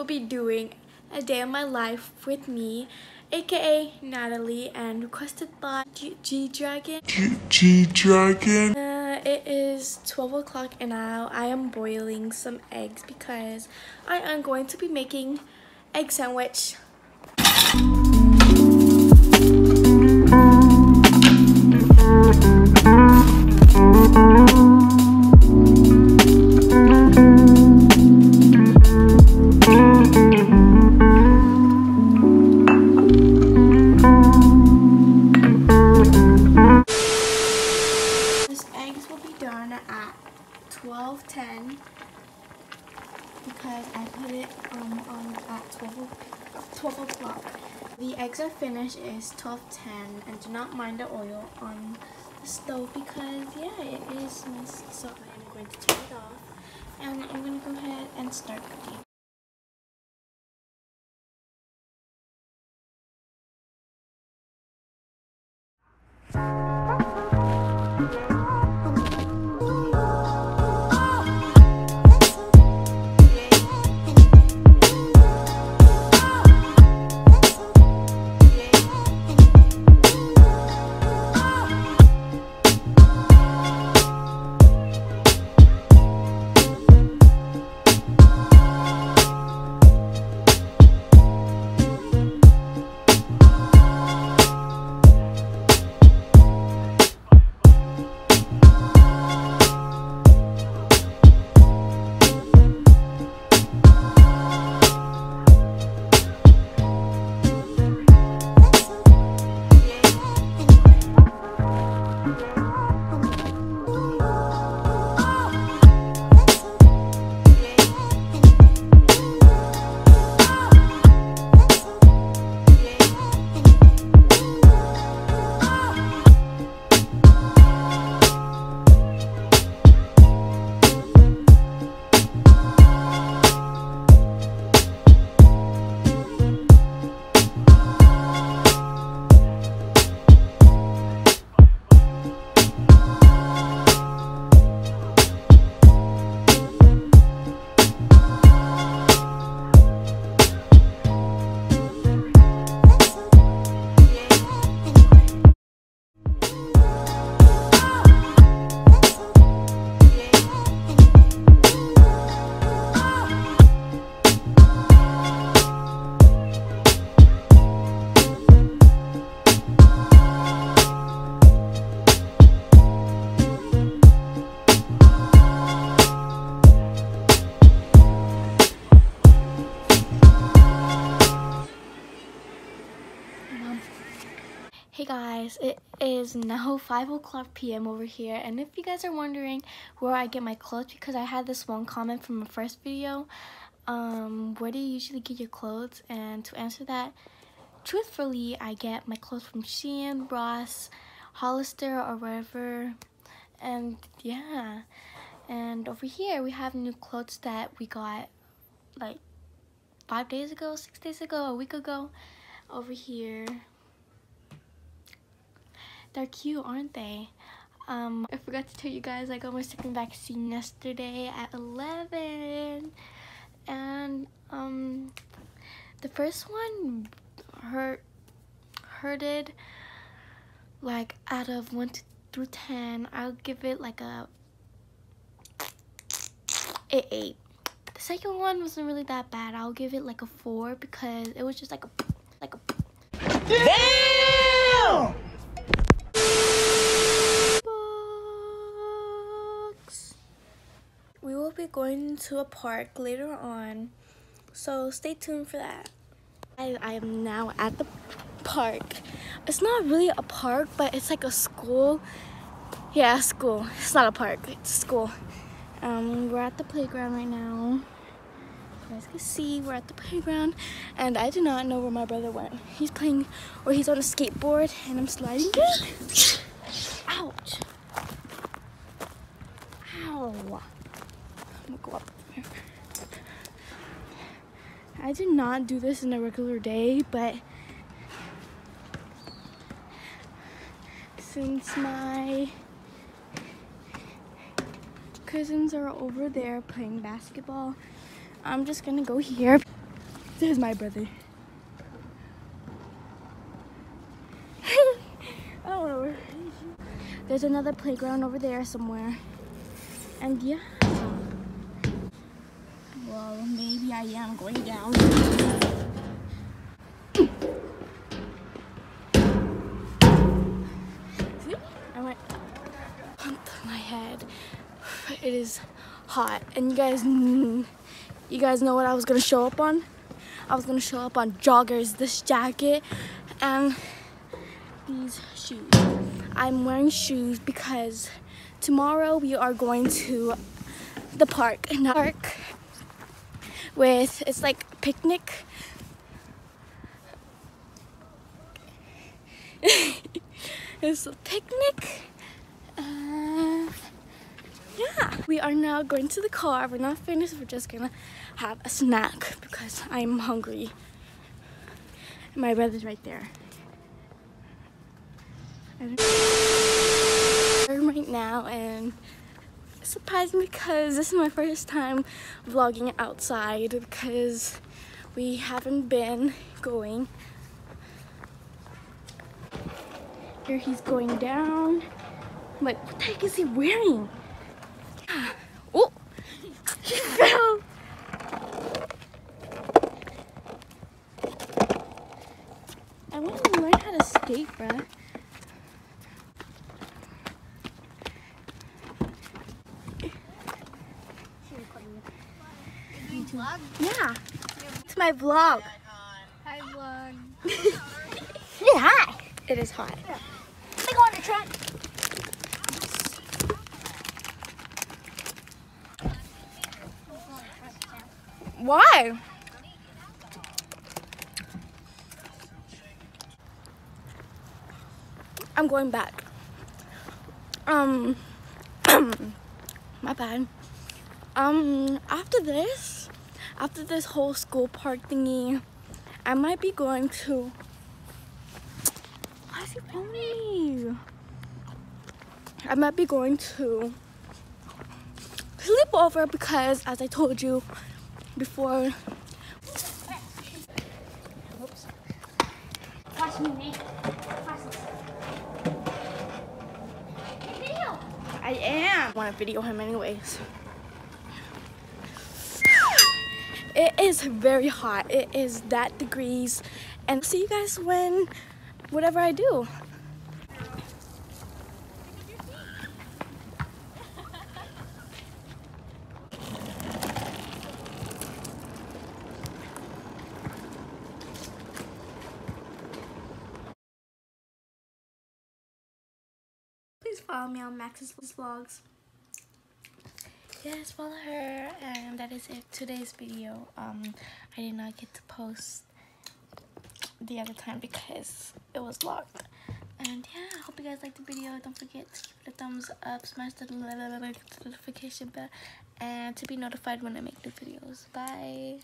will be doing a day of my life with me, aka Natalie, and requested by G, Dragon. G, Dragon. Uh, it is 12 o'clock and now I am boiling some eggs because I am going to be making egg sandwich. The is are finished, 12.10 and do not mind the oil on the stove because yeah, it is messy. So I'm going to turn it off and I'm going to go ahead and start cooking. Hey guys, it is now 5 o'clock p.m. over here and if you guys are wondering where I get my clothes because I had this one comment from my first video um, where do you usually get your clothes and to answer that truthfully I get my clothes from Shein, Ross, Hollister or wherever and yeah and over here we have new clothes that we got like five days ago, six days ago, a week ago over here they're cute, aren't they? Um, I forgot to tell you guys I got my second vaccine yesterday at 11. And um, the first one hurt, hurted like out of 1 to, through 10. I'll give it like a 8. The second one wasn't really that bad. I'll give it like a 4 because it was just like a a Damn! will be going to a park later on, so stay tuned for that. I, I am now at the park. It's not really a park, but it's like a school. Yeah, school. It's not a park, it's school. Um, we're at the playground right now. Guys can see we're at the playground and I do not know where my brother went. He's playing or he's on a skateboard and I'm sliding. Ouch. Ow go up. I did not do this in a regular day, but since my cousins are over there playing basketball, I'm just gonna go here. There's my brother. oh, there's another playground over there somewhere. And yeah. Well, maybe I am going down. I went on my head. It is hot. And you guys, you guys know what I was gonna show up on? I was gonna show up on joggers, this jacket, and these shoes. I'm wearing shoes because tomorrow we are going to the park, park with, it's like a picnic. it's a picnic. Uh, yeah, we are now going to the car. We're not finished. We're just gonna have a snack because I'm hungry. My brother's right there. right now and surprised because this is my first time vlogging outside because we haven't been going. Here he's going down. I'm like, what the heck is he wearing? He fell. I want to learn how to skate, bruh. Yeah. It's my vlog. Hi, vlog. yeah, hi. It is hot. Let me go on the truck. Why? I'm going back. Um, my bad. Um, after this, after this whole school park thingy, I might be going to. Why is he filming me? I might be going to sleep over because, as I told you before. Oops. I am. I want to video him anyways. It is very hot. It is that degrees. And see you guys when, whatever I do. Please follow me on Max's vlogs. Yes, follow her. And that is it. Today's video. Um, I did not get to post the other time because it was locked. And yeah, I hope you guys liked the video. Don't forget to give it a thumbs up, smash the notification bell, and to be notified when I make new videos. Bye.